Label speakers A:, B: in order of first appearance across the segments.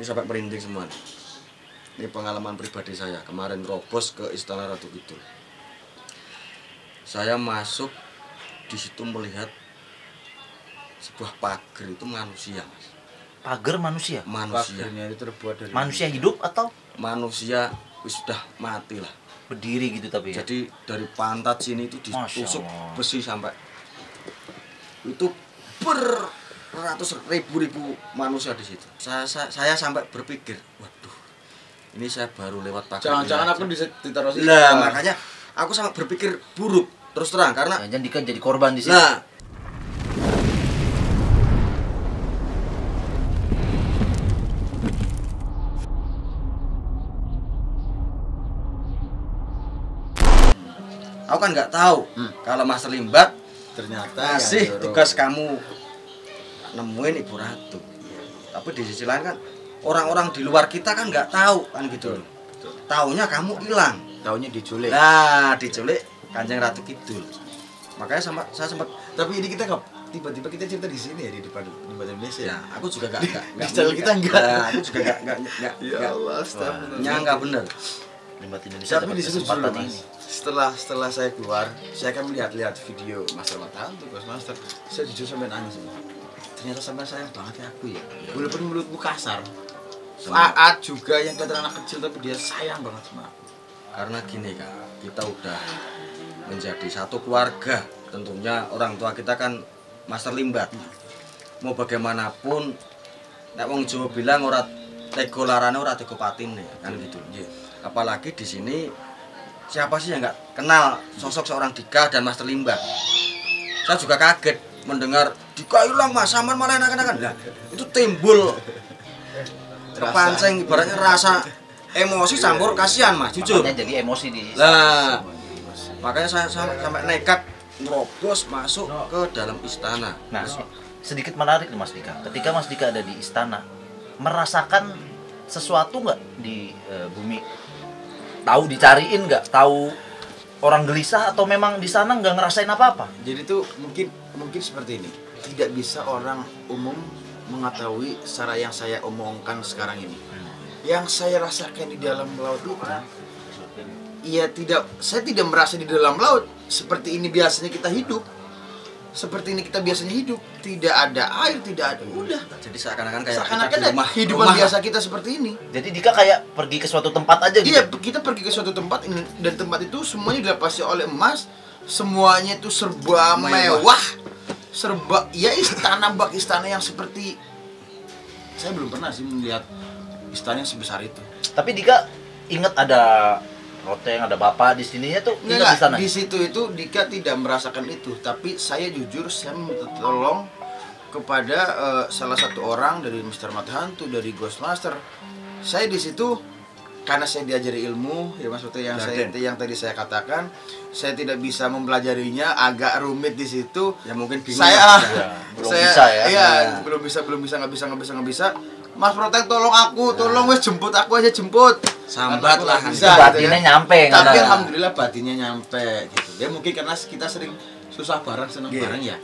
A: Ini sampai merinding semua. Ini pengalaman pribadi saya kemarin robos ke Istana Ratu Kidul. Saya masuk di situ melihat sebuah pagar itu manusia, Mas.
B: Pagar manusia.
A: Manusia.
C: Pagernya itu terbuat dari
B: Manusia hidup atau
A: Manusia wis sudah mati lah.
B: berdiri gitu tapi ya?
A: Jadi dari pantat sini itu ditusuk besi sampai itu ber ratus ribu ribu manusia di situ. Saya, saya, saya sampai berpikir, waduh, ini saya baru lewat pagar.
C: Jangan-jangan aku ditaruh situ.
A: Lah makanya aku sampai berpikir buruk terus terang karena
B: Jangan Dika jadi korban di sini.
A: nah aku kan nggak tahu
C: Hmm.
A: kalau Master Limbat
C: ternyata
A: kasih
C: yang
A: tugas kamu nemuin ibu ratu tapi di sisi lain kan orang-orang di luar kita kan nggak tahu kan gitu loh taunya kamu hilang
C: taunya diculik.
A: nah diculik kanjeng ratu kidul makanya sama saya sempat
C: Tapi ini kita nggak tiba-tiba kita cerita di sini ya di depan di depan Indonesia.
A: ya aku juga nggak nggak
C: Di channel kita nggak.
A: Nah, aku juga nggak nggak nggak
C: Ya Allah,
A: nyangka bener
B: Limbat Indonesia
C: Tapi di situ jujur,
B: ini.
C: Mas. Setelah setelah saya keluar, saya kan melihat-lihat video Master Matahan tuh, Master. Saya jujur sampai nangis. Ternyata sampai sayang banget ya aku ya. Walaupun mulutmu kasar.
A: Sama.
C: Aat juga yang kelihatan anak kecil tapi dia sayang banget sama aku.
A: karena gini kan kita udah menjadi satu keluarga tentunya orang tua kita kan master limbat mau bagaimanapun nek wong Jawa bilang ora tego larane ora tego patine kan gitu apalagi di sini siapa sih yang nggak kenal sosok seorang Dika dan Master Limbat saya juga kaget mendengar Dika hilang mas saman malah enak-enakan lah itu timbul kepancing ibaratnya rasa emosi campur kasihan mas jujur
B: Makanya jadi emosi di
A: lah makanya saya sampai, sampai nekat nerobos masuk ke dalam istana
B: Nah, sedikit menarik nih Mas Dika. Ketika Mas Dika ada di istana, merasakan sesuatu nggak di eh, bumi? Tahu dicariin nggak? Tahu orang gelisah atau memang di sana nggak ngerasain apa-apa?
C: Jadi tuh mungkin mungkin seperti ini. Tidak bisa orang umum mengetahui secara yang saya omongkan sekarang ini. Yang saya rasakan di dalam laut itu, iya tidak, saya tidak merasa di dalam laut seperti ini biasanya kita hidup. Seperti ini kita biasanya hidup, tidak ada air, tidak ada udah.
A: jadi seakan-akan kayak
C: Seakan-akan
A: kita di rumah
C: kehidupan
A: rumah.
C: biasa kita seperti ini.
B: Jadi Dika kayak pergi ke suatu tempat aja gitu.
C: Iya, kita pergi ke suatu tempat ini- dan tempat itu semuanya dilapasi oleh emas, semuanya itu serba
A: Mewah.
C: mewah, serba ya istana bak istana yang seperti saya belum pernah sih melihat istana yang sebesar itu.
B: Tapi Dika inget ada roteng, ada bapak di sininya tuh inget di
C: Enggak,
B: sana.
C: di situ itu Dika tidak merasakan itu, tapi saya jujur saya minta tolong kepada eh, salah satu orang dari Mr. Mata Hantu dari Ghostmaster. Saya di situ karena saya diajari ilmu ya maksudnya yang saya yang tadi saya katakan saya tidak bisa mempelajarinya agak rumit di situ
A: ya mungkin bingung
C: saya
A: ya.
B: belum
C: saya,
B: bisa ya.
C: iya,
A: Nah.
C: belum bisa belum bisa nggak bisa nggak bisa nggak bisa Mas Protek tolong aku tolong wes jemput aku aja jemput.
A: Sambat lah,
C: bisa, gitu
B: Batinnya
C: kan.
B: nyampe, nggak
C: tapi
B: ada.
C: alhamdulillah batinnya nyampe gitu. Ya mungkin karena kita sering susah bareng seneng
A: Iya.
C: bareng ya.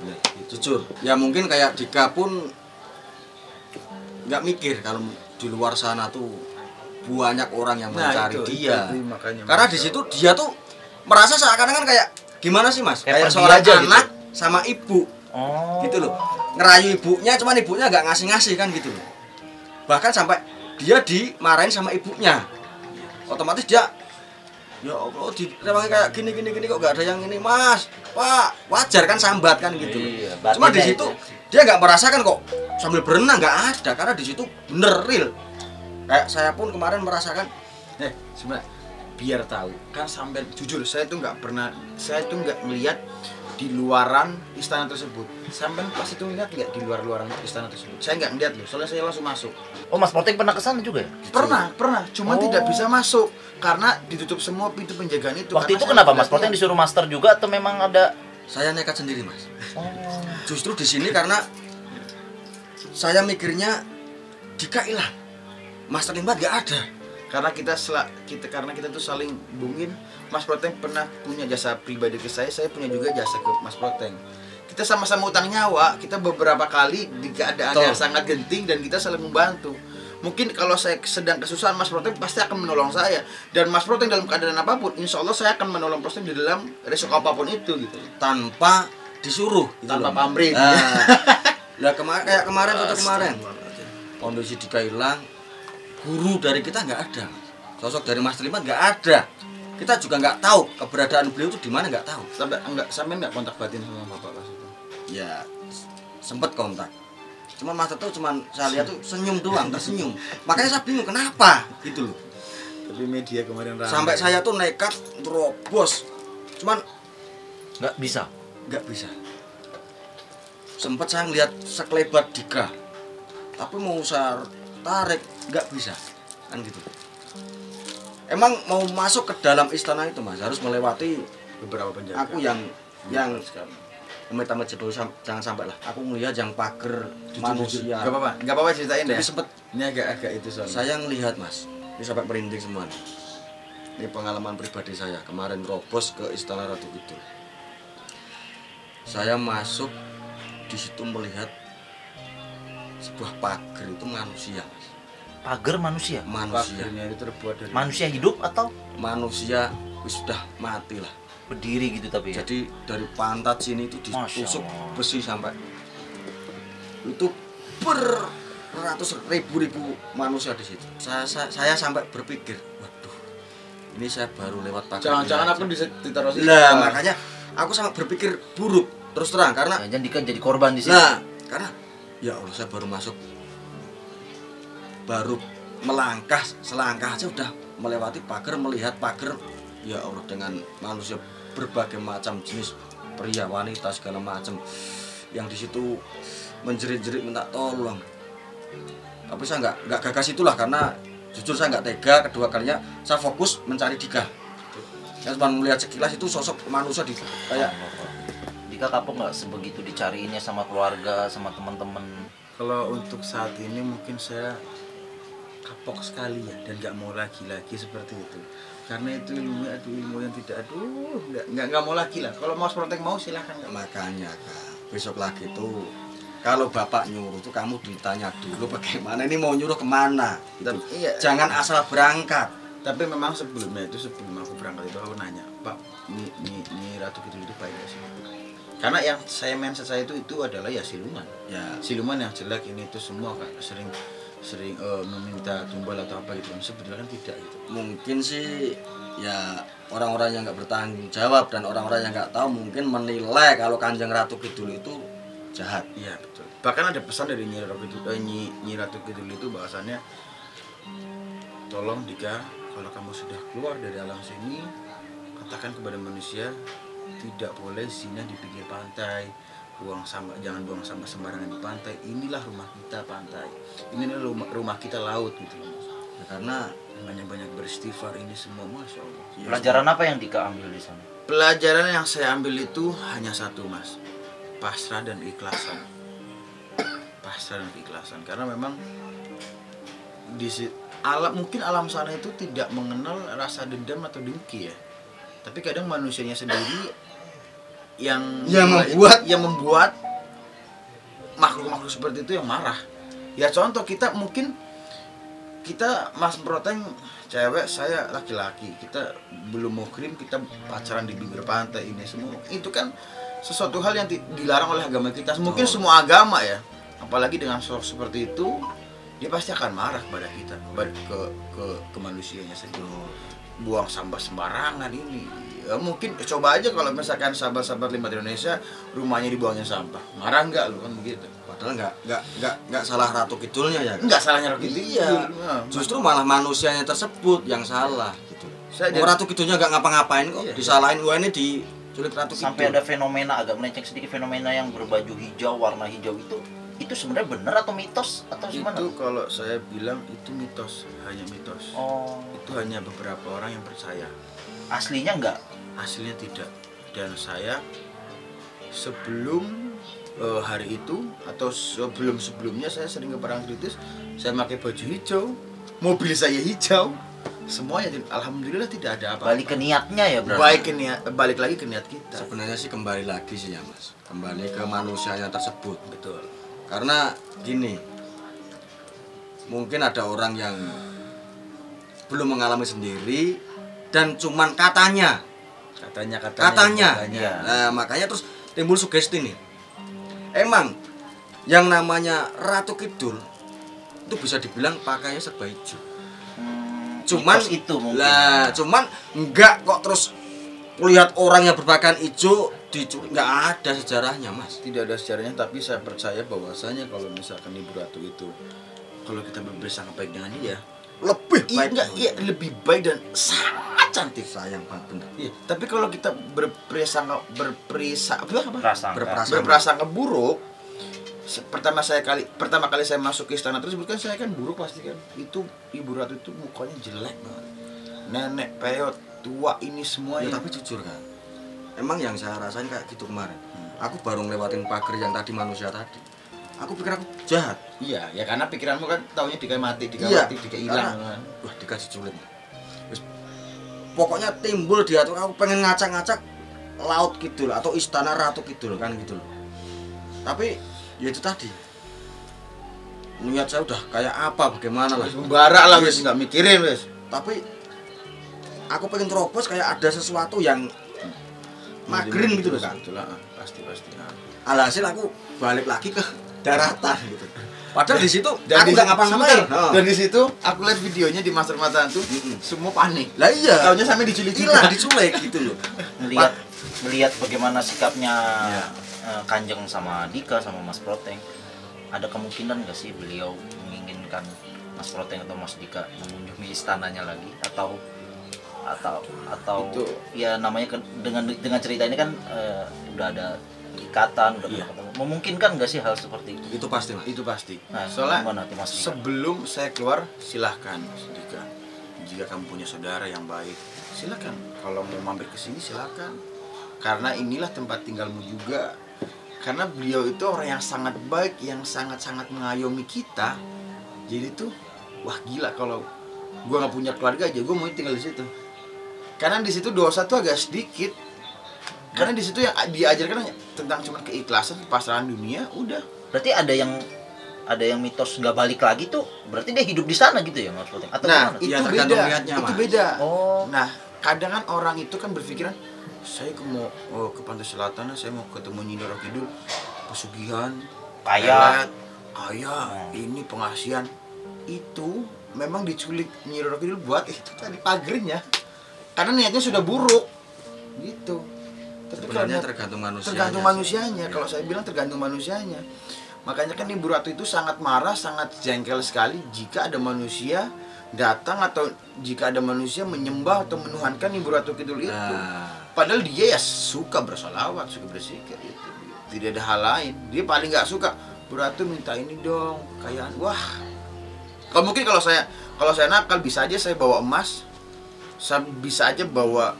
A: Jujur. Ya mungkin kayak Dika pun nggak mikir kalau di luar sana tuh banyak orang yang
C: Nah,
A: mencari
C: itu,
A: dia.
C: itu makanya,
A: karena di situ dia tuh merasa seakan-akan kayak gimana sih mas?
B: Kayak
A: kayak, seorang
B: aja gitu.
A: anak sama ibu.
B: Oh.
A: gitu loh. Ngerayu ibunya cuman ibunya nggak ngasih-ngasih kan gitu loh bahkan sampai dia dimarahin sama ibunya. Otomatis dia ya Allah di rewangi kayak gini gini gini kok nggak ada yang ini mas? Pak wajar kan sambat kan gitu
B: Iya,
A: cuma di situ
B: itu.
A: dia nggak merasakan kok sambil berenang nggak ada karena di situ bener real. Kayak saya pun kemarin merasakan
C: eh sebenarnya biar tahu kan sampai jujur saya tuh nggak pernah saya tuh nggak melihat di luaran istana tersebut sampai pas itu ngeliat nggak di luar luaran istana tersebut saya nggak ngeliat loh soalnya saya langsung masuk
B: Oh, Mas Protek pernah ke sana juga ya?
C: pernah pernah cuma
B: Oh.
C: tidak bisa masuk karena ditutup semua pintu penjagaan itu
B: Waktu itu kenapa Mas
C: lihat.
B: disuruh master juga atau memang ada
A: saya nekat sendiri mas
B: Oh.
A: justru di sini karena saya mikirnya Dika hilang Master Limbat nggak ada
C: karena kita sela, kita karena kita tuh saling bungin. Mas Proteng pernah punya jasa pribadi ke saya saya punya juga jasa ke Mas Proteng. Kita sama-sama utang nyawa kita beberapa kali di keadaan
A: Betul.
C: yang sangat genting dan kita saling membantu. Mungkin kalau saya sedang kesusahan Mas Proteng pasti akan menolong saya. Dan Mas Proteng dalam keadaan apa pun insya Allah saya akan menolong Proteng di dalam resiko apa pun itu gitu.
A: Tanpa disuruh gitu
C: Tanpa pamrih.
A: Nah, lah kemarin kayak kemarin contoh kemarin. Kondisi Dika hilang guru dari kita nggak ada. Sosok dari Mas Limat nggak ada. Kita juga nggak tahu keberadaan beliau itu di mana nggak tahu.
C: Sampai enggak sampai enggak kontak batin sama bapak pas itu?
A: Ya sempet kontak. Cuman Mas Teto cuman saya lihat tuh senyum doang tersenyum. Makanya saya bingung kenapa? Gitu loh.
C: Tapi media kemarin ramai.
A: sampai saya tuh nekat terobos cuman
B: nggak bisa?
A: Nggak bisa. Sempet saya ngeliat sekelebat Dika. Tapi mau saya tarik nggak bisa. Kan gitu. Emang mau masuk ke dalam istana itu mas harus melewati
C: beberapa penjaga.
A: Aku yang yang
C: sekarang
A: amit-amit jebol sam- jangan sampai lah. Aku ngelihat yang pagar manusia.
C: Gak apa-apa, gak apa-apa ceritain deh.
A: tapi sempet
C: Ini agak-agak itu soalnya.
A: saya ngelihat mas. Ini sampai merinding semua ini pengalaman pribadi saya. Kemarin robos ke istana Ratu Kidul. Saya masuk di situ melihat sebuah pagar itu manusia mas.
B: Pagar manusia?
A: Manusia.
C: Pagernya itu terbuat dari
B: manusia hidup atau?
A: Manusia wis sudah mati lah.
B: Berdiri gitu tapi ya?
A: Jadi dari pantat sini itu ditusuk besi sampai itu ber ratus ribu ribu manusia di situ. Saya, saya, saya sampai berpikir waduh ini saya baru lewat pagar
C: Jangan-jangan aku ditaruh situ.
A: lah makanya aku sampai berpikir buruk terus terang karena
B: jangan Dika jadi korban di sini
A: nah karena ya Allah saya baru masuk. Baru melangkah selangkah aja udah melewati pagar melihat pagar. Ya Allah dengan manusia berbagai macam jenis pria wanita segala macam yang di situ menjerit-jerit minta tolong. Tapi saya nggak nggak gagas itulah karena jujur saya nggak tega. Kedua kalinya saya fokus mencari Dika. Saya cuma melihat sekilas itu sosok manusia di kayak
B: Dika kapok nggak sebegitu dicariinnya sama keluarga sama teman-teman
C: Kalau untuk saat ini mungkin saya kapok sekali ya dan nggak mau lagi lagi seperti itu. Karena itu ilmu aduh ilmu yang tidak aduh nggak nggak nggak mau lagi lah. Kalau mau protek mau silahkan. apa-apa.
A: makanya kak besok lagi tuh kalau bapak nyuruh tuh kamu ditanya dulu bagaimana ini mau nyuruh ke mana gitu.
C: Dan- iya.
A: jangan asal berangkat
C: Tapi memang sebelumnya itu sebelum aku berangkat itu aku nanya, Pak, ini ini, ini Ratu Kidul itu baik nggak sih? Karena yang saya mindset saya itu itu adalah ya siluman.
A: ya
C: Siluman yang jelek ini itu semua kan sering sering eh, meminta tumbal atau apa gitu kan sebetulnya kan tidak gitu.
A: mungkin sih ya orang-orang yang nggak bertanggung jawab dan orang-orang yang nggak tahu mungkin menilai kalau kanjeng ratu kidul itu jahat
C: Iya betul. Bahkan ada pesan dari Nyi Ratu Kidul, eh, Nyi, Nyi Ratu Kidul itu bahwasannya tolong Dika kalau kamu sudah keluar dari alam sini katakan kepada manusia tidak boleh zina di pinggir pantai. Buang sampah jangan buang sampah sembarangan di pantai. Inilah rumah kita pantai. Inilah rumah, rumah kita laut gitu.
A: Ya, karena
C: banyak banyak beristighfar ini semua masya Allah.
A: Ya,
B: pelajaran apa yang Dika ambil di sana?
C: Pelajaran yang saya ambil itu hanya satu mas. Pasrah dan ikhlasan. Pasrah dan keikhlasan Karena memang di alam Mungkin alam sana itu tidak mengenal rasa dendam atau dengki ya Tapi kadang manusianya sendiri Yang
A: Yang membuat-
C: Yang membuat Makhluk-makhluk seperti itu yang marah. Ya contoh kita mungkin kita mas proteng cewek saya laki-laki. Kita belum muhrim kita pacaran di bibir pantai ini semua. Itu kan sesuatu hal yang di- dilarang oleh agama kita. Mungkin
A: Betul.
C: semua agama ya. Apalagi dengan sosok seperti itu dia pasti akan marah kepada kita ke ke ke manusianya sendiri buang sampah sembarangan ini. Ya mungkin coba aja kalau misalkan sahabat-sahabat lima di Indonesia rumahnya dibuangin sampah. Marah nggak lu kan begitu?
A: Padahal nggak nggak nggak nggak salah ratu kidulnya ya
C: nggak salahnya Rocky
A: Iya. justru malah manusianya tersebut yang salah gitu.
C: Saya
A: Oh,
C: jadi-
A: ratu kidulnya nggak ngapa-ngapain kok.
C: Iya.
A: disalahin wah ini diculik ratu
B: sampai
A: kidul.
B: ada fenomena agak melenceng sedikit fenomena yang berbaju hijau warna hijau itu itu sebenarnya benar atau mitos atau gimana?
C: Itu kalau saya bilang itu mitos hanya mitos.
B: Oh.
C: Itu hanya beberapa orang yang percaya.
B: Aslinya enggak
C: aslinya tidak. Dan saya sebelum eh, hari itu atau sebelum sebelumnya saya sering ke perang kritis saya pakai baju hijau mobil saya hijau semuanya alhamdulillah tidak ada apa
B: balik ke niatnya ya berarti
C: baik ke niat balik lagi ke niat kita.
A: Sebenarnya sih kembali lagi sih ya mas. Kembali ke manusianya tersebut.
C: Betul
A: karena gini mungkin ada orang yang belum mengalami sendiri dan cuman katanya.
C: Katanya katanya
A: katanya,
B: Iya.
A: Nah, makanya terus timbul sugesti nih. Emang yang namanya Ratu Kidul itu bisa dibilang pakainya serba hijau.
B: Hmm,
A: cuman
B: itu mungkin.
A: lah cuman enggak kok terus melihat orang yang berpakaian hijau diculik nggak ada sejarahnya mas.
C: Tidak ada sejarahnya tapi saya percaya bahwasanya kalau misalkan ibu ratu itu kalau kita bersama baik dengan dia
A: lebih
C: iya
A: baik
C: enggak iya lebih baik dan sangat cantik.
A: Sayang banget bener.
C: Iya, tapi kalau kita berprasangka berprisa apa apa?
B: Prasangka.
A: Berprasangka.
C: berprasangka buruk se- pertama saya kali pertama kali saya masuk ke istana tersebut kan saya kan buruk pasti kan. Itu ibu ratu itu mukanya jelek banget. Nenek peot tua ini semua
A: ya
C: ya
A: tapi jujur kan emang yang saya rasain kayak gitu kemarin. Aku baru ngelewatin pagar yang tadi manusia tadi. Aku pikir aku jahat.
C: Iya ya karena pikiranmu kan taunya dikai mati dikai
A: Iya,
C: mati dikai hilang
A: karena-
C: kan.
A: wah dikasih culik Terus, pokoknya timbul di hati aku pengen ngacak-ngacak laut kidul atau istana ratu kidul kan gitu loh. Tapi ya itu tadi. Niat saya udah kayak apa bagaimana lah.
C: Membara lah
A: Wis.
C: wis. nggak mikirin wis.
A: Tapi aku pengen terobos kayak ada sesuatu yang magrin gitu loh kan?
C: Betul lah, pasti pasti. Ah.
A: alhasil aku balik lagi ke daratan gitu. Padahal di situ
C: dan
A: aku nggak ngapa-ngapain. Oh.
C: dan di situ aku lihat videonya di Master Mata tuh
A: Mm-mm.
C: semua panik.
A: Lah iya.
C: Taunya sampai diculik
A: diculik gitu loh.
B: Melihat melihat bagaimana sikapnya
A: Iya.
B: eh, Kanjeng sama Dika sama Mas Proteng. Ada kemungkinan nggak sih beliau menginginkan Mas Proteng atau Mas Dika mengunjungi istananya lagi? Atau atau atau
C: Itu.
B: ya namanya dengan dengan cerita ini kan eh, udah ada ikatan udah
C: Iya.
B: ketemu. Memungkinkan nggak sih hal seperti itu?
A: Itu pasti
C: itu pasti.
B: Nah,
C: soalnya
B: gimana Mas
C: sebelum saya keluar silahkan jika jika kamu punya saudara yang baik silahkan. Kalau mau mampir ke sini silahkan. Karena inilah tempat tinggalmu juga. Karena beliau itu orang yang sangat baik yang sangat sangat mengayomi kita. Jadi tuh wah gila kalau gua nggak punya keluarga aja gua mau tinggal di situ karena di situ dosa tuh agak sedikit karena di situ yang diajarkan tentang cuma keikhlasan pasrahan dunia udah
B: berarti ada yang ada yang mitos nggak balik lagi tuh berarti dia hidup di sana gitu ya Proteng atau
C: nah
B: gimana?
C: itu
A: tergantung
C: beda
A: niatnya,
C: itu
A: Mas.
C: beda
B: oh
C: nah kadang kan orang itu kan berpikiran saya ke mau oh, ke pantai selatan saya mau ketemu Nyi Doro Kidul pesugihan
B: Kaya.
C: pelet, kaya
B: Hmm.
C: ini pengasihan itu memang diculik Nyi Doro Kidul buat itu tadi pagernya karena niatnya sudah buruk. Gitu. Tapi kalau
A: sebenarnya
C: niat-
A: tergantung manusia
C: tergantung manusianya. Kalau saya bilang tergantung manusianya. Makanya kan ibu ratu itu sangat marah sangat jengkel sekali jika ada manusia datang atau jika ada manusia menyembah atau menuhankan ibu ratu kidul itu.
A: Nah,
C: padahal dia ya suka bersolawat suka berzikir itu tidak ada hal lain. Dia paling nggak suka ibu ratu minta ini dong. Kayaan wah. Kalau mungkin kalau saya kalau saya nakal bisa aja saya bawa emas saya bisa aja bawa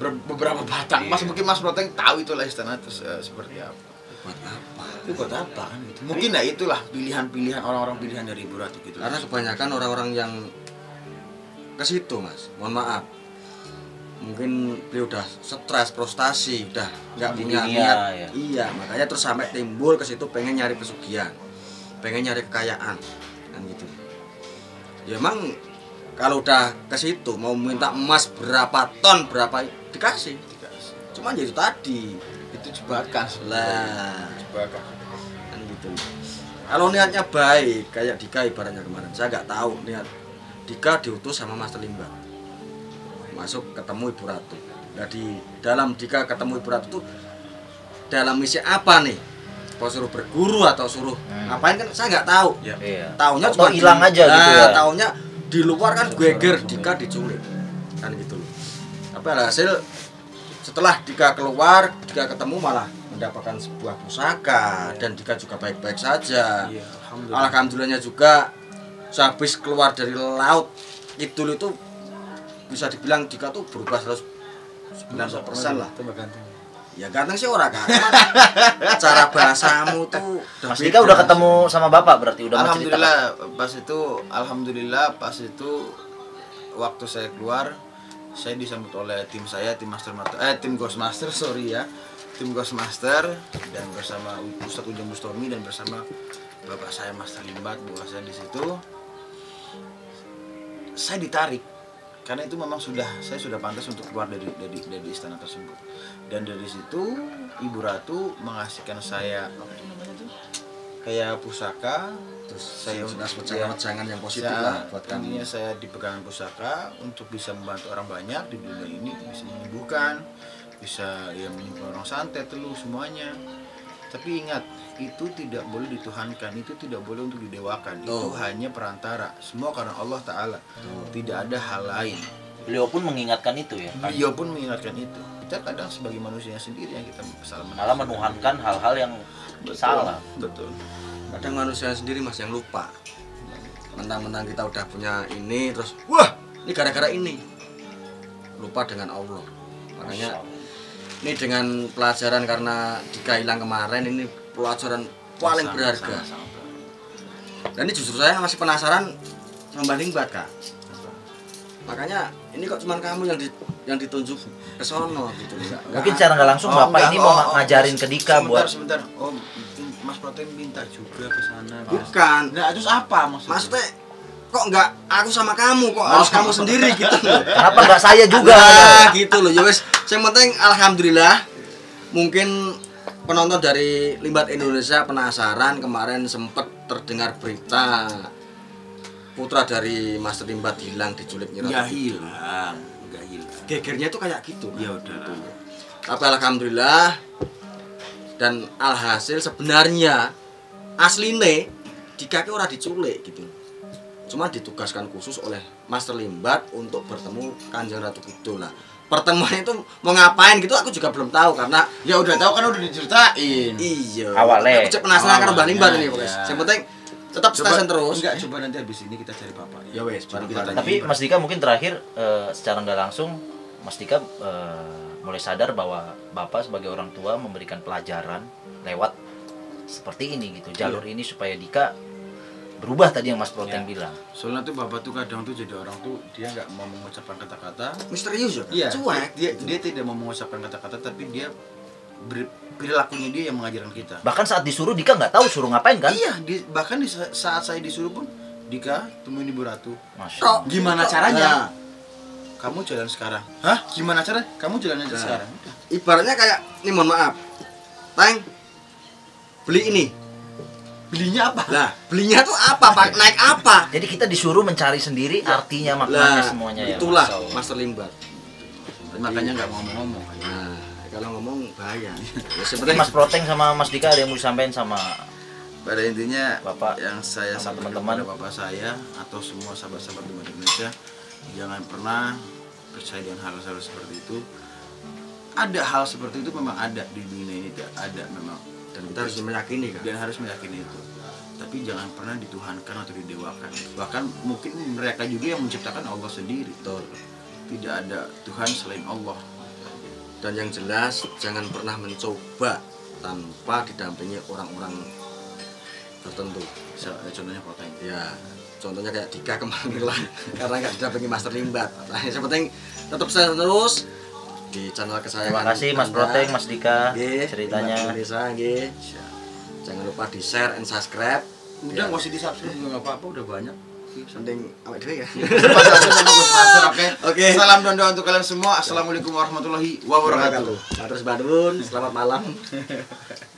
C: ber- beberapa batang. Emas mungkin mas Proteng tahu itulah istana terus eh, seperti apa.
A: Buat apa?
C: Itu buat apa? Kan gitu mungkin ya itulah pilihan-pilihan orang-orang pilihan dari ibu ratu gitu.
A: Karena kebanyakan orang-orang yang ke situ mas. Mohon maaf. Mungkin dia udah stres frustasi udah nggak punya niat.
B: ya.
A: iya makanya terus sampai timbul ke situ pengen nyari pesugihan pengen nyari kekayaan kan gitu. Ya emang kalau udah ke situ mau minta emas berapa ton berapa dikasih
C: Dikasih.
A: cuman ya itu tadi
C: itu jebakan
A: lah
C: jebakan.
A: Kan gitu. Kalau niatnya baik kayak Dika ibaratnya kemarin saya nggak tahu niat Dika diutus sama Mas Limba masuk ketemu Ibu Ratu. Nah di dalam Dika ketemu Ibu Ratu tuh dalam misi apa nih? Mau suruh berguru atau suruh
B: Hmm.
A: ngapain kan? Saya nggak tahu.
C: Ya
B: iya.
A: Taunya
B: Atau
A: cuma
B: hilang aja gitu
A: Nah,
B: ya.
A: taunya di luar kan geger Dika diculik. Kan gitu loh. Tapi hasil setelah Dika keluar Dika ketemu malah mendapatkan sebuah pusaka. Dan Dika juga baik-baik saja.
C: Iya alhamdulillah.
A: Alhamdulillahnya juga sehabis keluar dari laut Kidul itu bisa dibilang Dika tuh berubah 190% lah.
C: Tambah ganteng
A: ya ganteng sih orang kan cara bahasamu tuh
B: Mas. Dika udah ketemu sama bapak berarti udah
C: alhamdulillah pas itu alhamdulillah pas itu waktu saya keluar saya disambut oleh tim saya tim master Mata- eh tim Ghostmaster sorry ya. Tim Ghostmaster dan bersama Ustadz Ujang Bustomi dan bersama bapak saya Master Limbat bawa saya di situ. Saya ditarik karena itu memang sudah saya sudah pantas untuk keluar dari dari dari istana tersebut. Dan dari situ ibu ratu mengasihkan saya apa itu namanya tuh kayak pusaka.
A: Terus
C: saya ya,
A: wejangan-wejangan yang positif
C: saya-
A: lah buat
C: intinya saya dipegang pusaka untuk bisa membantu orang banyak di dunia ini bisa menyembuhkan bisa ya menyembuhkan orang santet telu semuanya tapi ingat itu tidak boleh dituhankan itu tidak boleh untuk didewakan. Itu
A: Tuh.
C: hanya perantara semua karena Allah Taala. Tidak ada hal lain.
B: Beliau pun mengingatkan itu ya. kan?
C: beliau pun mengingatkan itu. Kita kadang sebagai manusia sendiri yang kita salah
B: Malah menuhankan hal-hal yang
C: Betul,
B: salah.
C: betul.
A: Kadang manusia sendiri mas yang lupa. Mentang-mentang kita udah punya ini terus wah ini gara-gara ini. Lupa dengan Allah. Makanya ini dengan pelajaran karena Dika hilang kemarin ini pelajaran paling
C: Sangat,
A: berharga.
C: sangat berharga.
A: dan ini justru saya masih penasaran sama Lingbat kak. Makanya ini kok cuman kamu yang di, yang ditunjuk ke sono gitu. Nggak-
B: Mungkin secara nggak langsung
C: Oh,
B: Bapak
C: enggak.
B: ini mau
C: Oh, oh,
B: ngajarin ke Dika
C: sebentar,
B: buat
C: sebentar. Oh Mas Protein minta juga ke sana
A: bukan.
C: Nah terus apa maksudnya?
A: Maksudnya kok nggak aku sama kamu? Kok harus
C: Oh.
A: kamu sendiri gitu loh.
B: Kenapa nggak saya juga?
A: Nah, gitu loh. Ya wes yang penting alhamdulillah mungkin penonton dari Limbat Indonesia penasaran kemarin sempet terdengar berita putra dari Master Limbat hilang diculik nyerah
C: hilang nggak hilang.
A: Gegernya tuh kayak gitu
C: ya udah
A: tapi alhamdulillah dan alhasil sebenarnya asline di kaki orang diculik gitu cuma ditugaskan khusus oleh Master Limbat untuk bertemu Kanjeng Ratu Kidul. Lah pertemuan itu mau ngapain gitu aku juga belum tahu karena
C: ya udah tahu kan udah diceritain.
A: Iya.
B: Awalnya.
A: aku cek penasaran karena Mbak Limbat ini guys
C: ya.
A: yang penting tetap stay terus.
C: enggak coba nanti habis ini kita cari papa
A: Ya. Wes,
C: Coba
A: baru
C: kita tanya
B: Tapi Mas Dika mungkin terakhir eh, secara nggak langsung Mas Dika eh, mulai sadar bahwa Bapak sebagai orang tua memberikan pelajaran lewat seperti ini gitu jalur ini supaya Dika berubah tadi yang Mas Proten
C: Ya.
B: bilang.
C: soalnya tuh bapak tuh kadang tuh jadi orang tuh dia nggak mau mengucapkan kata-kata.
A: Misterius ya?
C: Iya,
A: cuek.
C: dia dia tidak mau mengucapkan kata-kata tapi dia ber- perilakunya dia yang mengajarkan kita.
B: Bahkan saat disuruh Dika nggak tahu suruh ngapain kan?
C: iya di- bahkan di sa- saat saya disuruh pun Dika temuin ibu ratu.
B: Masya
A: Kok-
B: Allah.
C: gimana
A: kok-
C: caranya?
A: Nah,
C: kamu jalan sekarang. Hah? Gimana caranya? Kamu jalan aja
A: Nah.
C: sekarang.
A: Ibaratnya kayak ini mohon maaf. Teng beli ini
C: belinya apa
A: Lah, belinya tuh apa, Pak? Naik apa?
B: Jadi kita disuruh mencari sendiri artinya maknanya
A: Lah,
B: semuanya ya.
A: itulah
B: Masya Allah.
A: Master Limbat.
C: makanya nggak mau ngomong
A: Nah, kalau ngomong bahaya. Ya sebenarnya
B: Mas Proteng sama Mas Dika ada yang mau disampaikan sama
C: pada intinya
B: Bapak
C: yang saya
B: sama teman-teman.
C: bapak saya atau semua sahabat-sahabat di Indonesia jangan pernah percaya dengan hal-hal seperti itu ada hal seperti itu memang ada di dunia ini tidak ada memang
A: dan kita harus meyakini kan.
C: dan harus meyakini itu tapi jangan pernah dituhankan atau didewakan bahkan mungkin mereka juga yang menciptakan Allah sendiri
A: Betul.
C: tidak ada Tuhan selain Allah
A: Dan yang jelas jangan pernah mencoba tanpa didampingi orang-orang tertentu.
C: Eh, contohnya kota ini
A: Ya, contohnya kayak Dika kemarin lah, karena nggak didampingi Master Limbat. Nah, yang penting tetap terus di channel kesayangan.
B: Terima kasih Mas
A: Anda.
B: Proteng, Mas Dika ceritanya.
A: Indonesia, nggih. Jangan lupa di share and subscribe.
C: udah nggak usah di subscribe juga nggak apa-apa udah banyak
A: Mending awake dhewe ya.
C: Oke.
A: Oke.
C: Salam dan doa untuk kalian semua. Assalamualaikum warahmatullahi wabarakatuh.
A: Terus Badun, selamat malam.